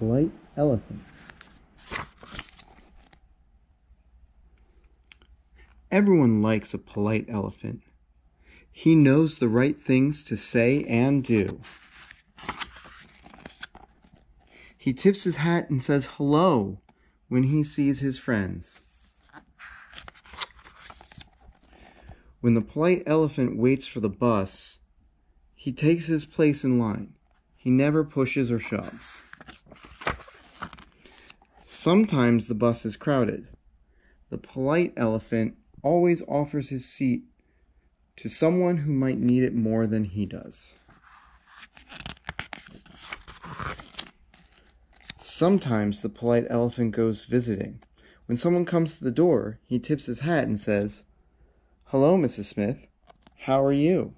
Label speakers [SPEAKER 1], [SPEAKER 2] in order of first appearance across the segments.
[SPEAKER 1] polite elephant. Everyone likes a polite elephant. He knows the right things to say and do. He tips his hat and says hello when he sees his friends. When the polite elephant waits for the bus, he takes his place in line. He never pushes or shoves. Sometimes the bus is crowded. The polite elephant always offers his seat to someone who might need it more than he does. Sometimes the polite elephant goes visiting. When someone comes to the door, he tips his hat and says, Hello, Mrs. Smith. How are you?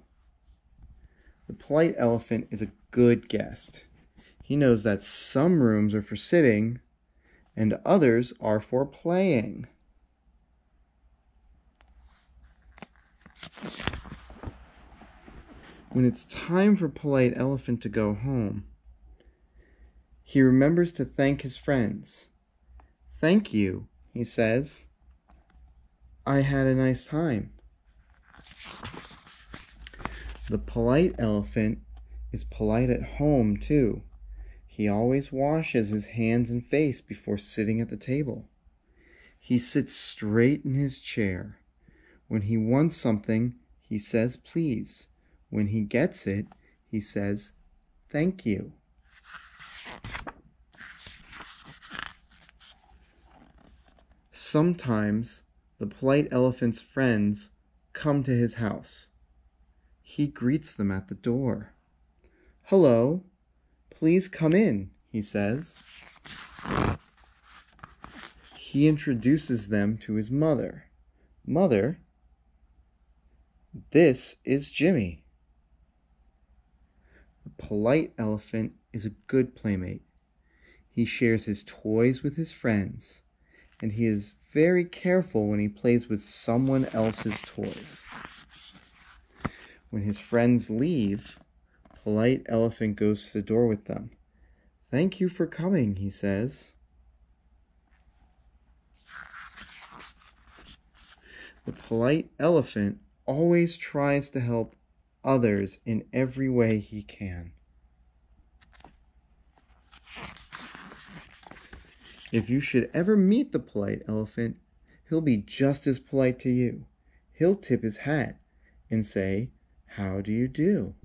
[SPEAKER 1] The polite elephant is a good guest. He knows that some rooms are for sitting and others are for playing. When it's time for Polite Elephant to go home, he remembers to thank his friends. Thank you, he says. I had a nice time. The polite elephant is polite at home, too. He always washes his hands and face before sitting at the table. He sits straight in his chair. When he wants something, he says please. When he gets it, he says thank you. Sometimes the polite elephant's friends come to his house. He greets them at the door. Hello, Please come in, he says. He introduces them to his mother. Mother, this is Jimmy. The polite elephant is a good playmate. He shares his toys with his friends, and he is very careful when he plays with someone else's toys. When his friends leave, Polite Elephant goes to the door with them. Thank you for coming, he says. The polite elephant always tries to help others in every way he can. If you should ever meet the polite elephant, he'll be just as polite to you. He'll tip his hat and say, How do you do?